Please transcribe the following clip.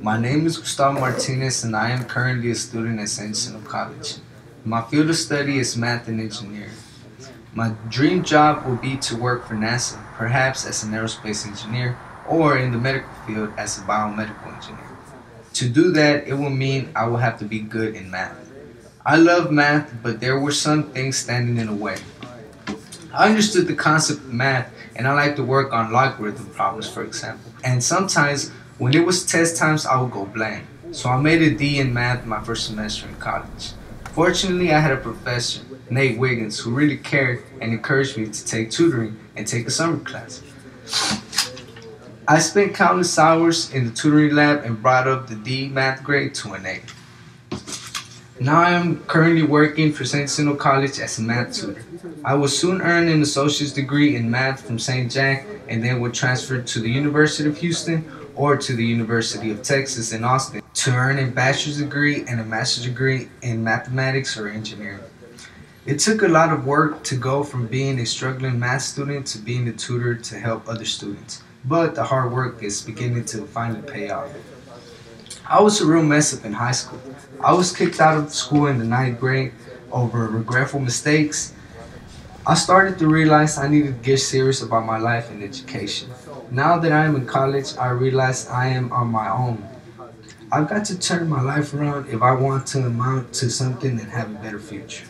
My name is Gustavo Martinez and I am currently a student at San Jacinto College. My field of study is math and engineering. My dream job will be to work for NASA, perhaps as an aerospace engineer or in the medical field as a biomedical engineer. To do that, it will mean I will have to be good in math. I love math, but there were some things standing in the way. I understood the concept of math and I like to work on logarithm problems, for example. And sometimes when it was test times, I would go blank. So I made a D in math my first semester in college. Fortunately, I had a professor, Nate Wiggins, who really cared and encouraged me to take tutoring and take a summer class. I spent countless hours in the tutoring lab and brought up the D math grade to an A. Now I am currently working for San Jacinto College as a math tutor. I will soon earn an associate's degree in math from San Jac and then will transfer to the University of Houston or to the University of Texas in Austin to earn a bachelor's degree and a master's degree in mathematics or engineering. It took a lot of work to go from being a struggling math student to being a tutor to help other students, but the hard work is beginning to finally pay off. I was a real mess up in high school. I was kicked out of school in the ninth grade over regretful mistakes. I started to realize I needed to get serious about my life and education. Now that I am in college, I realize I am on my own. I've got to turn my life around if I want to amount to something and have a better future.